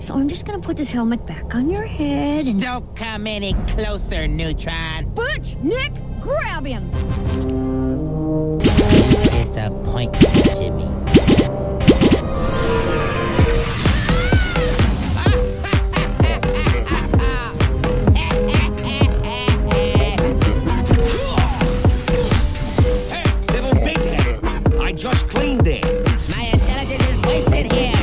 So I'm just gonna put this helmet back on your head and... Don't come any closer, Neutron. Butch, Nick, grab him! Disappointment, Jimmy. I just cleaned it. My intelligence is wasted here.